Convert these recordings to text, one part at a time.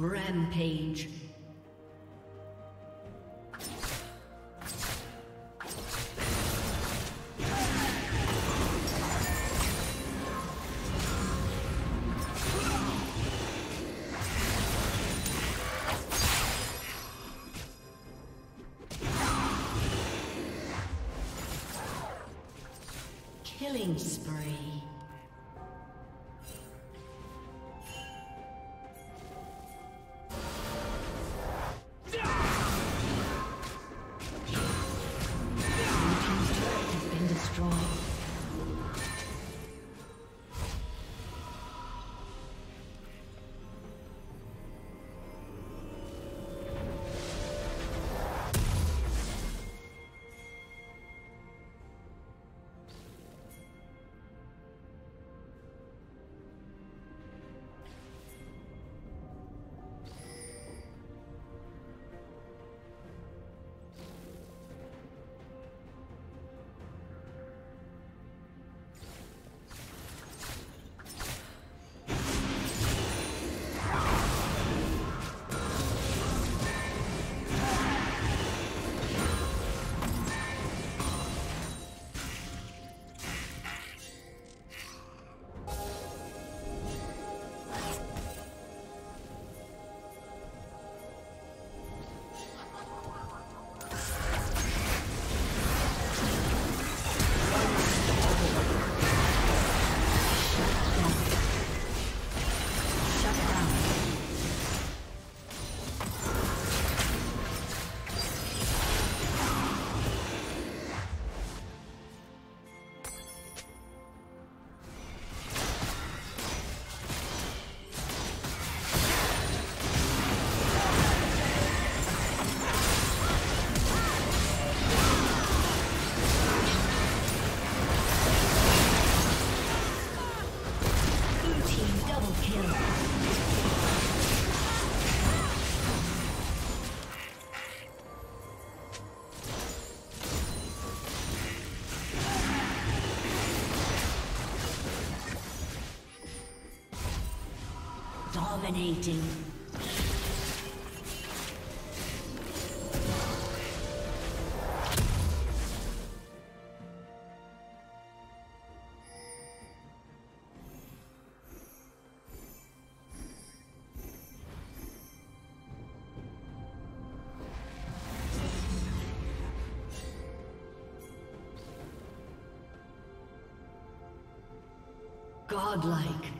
Rampage. Dominating. Godlike.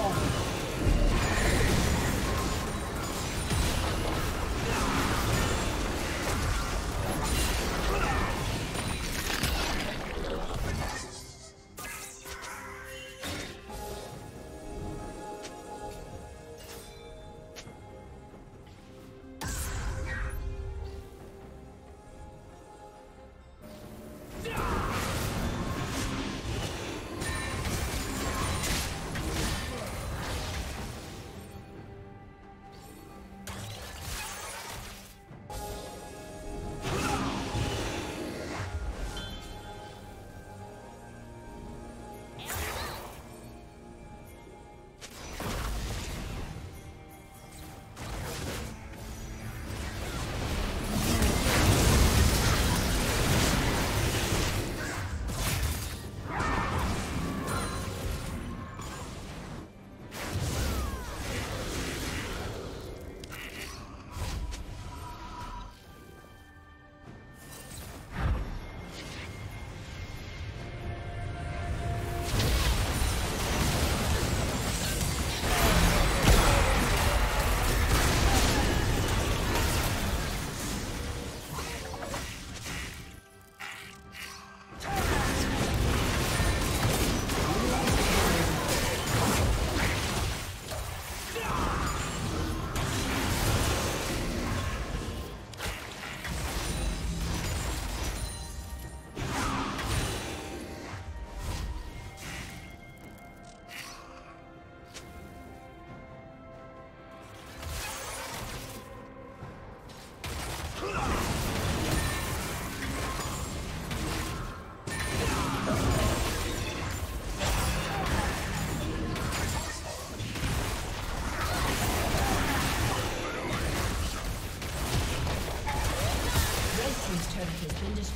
Four.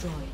destroyed.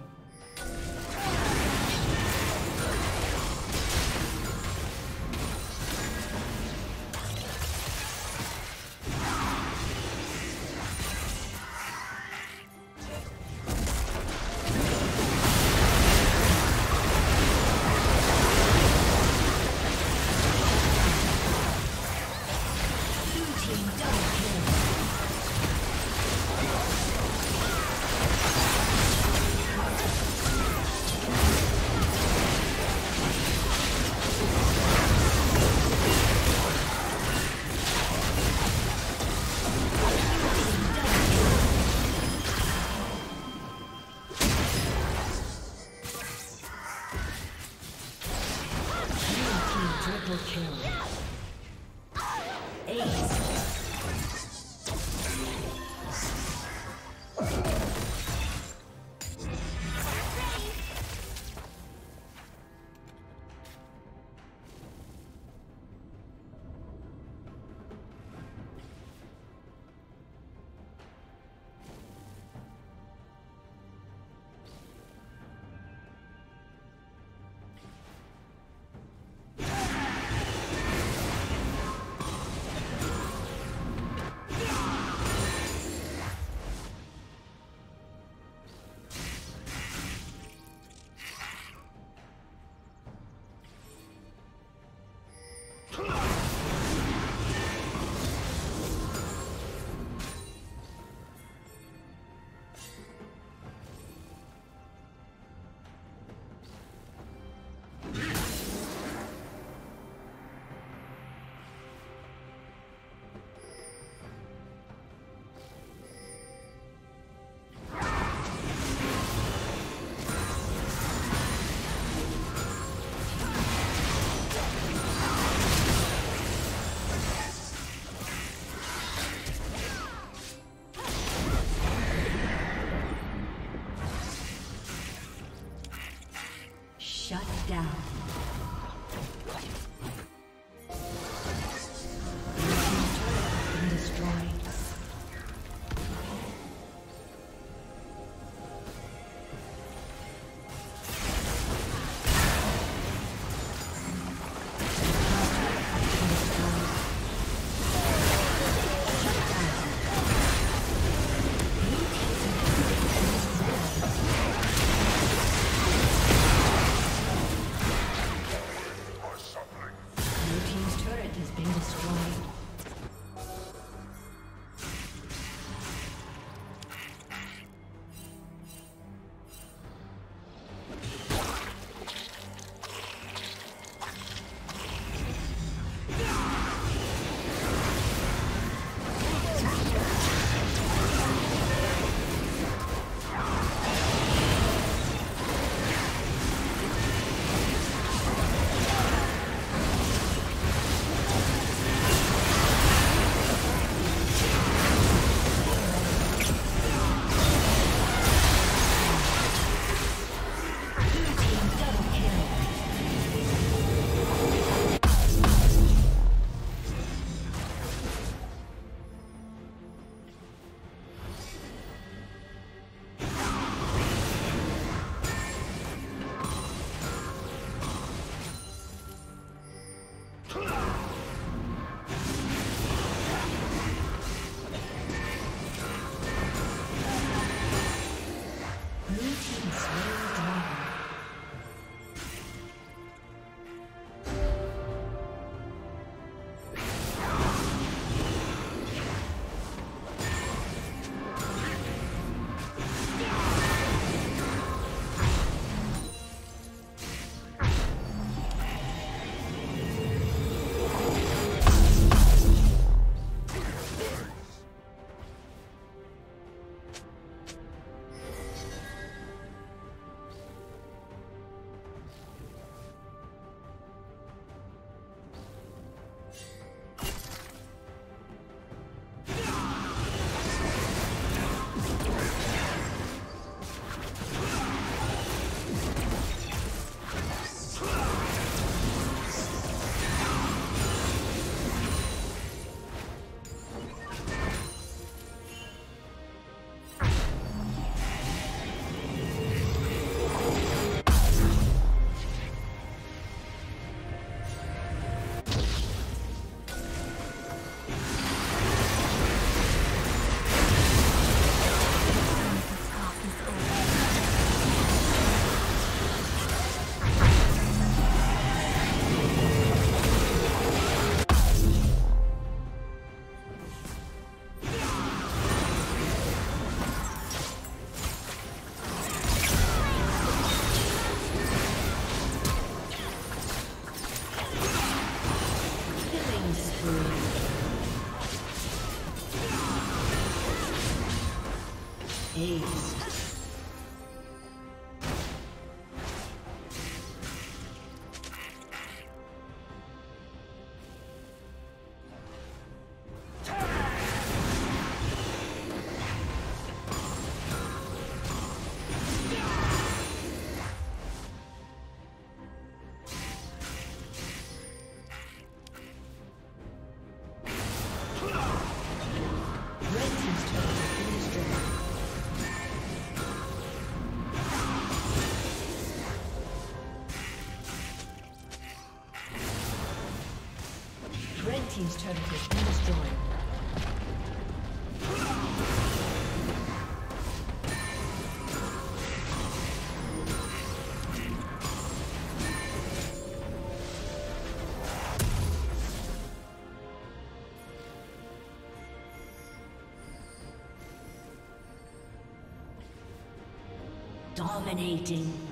Dominating.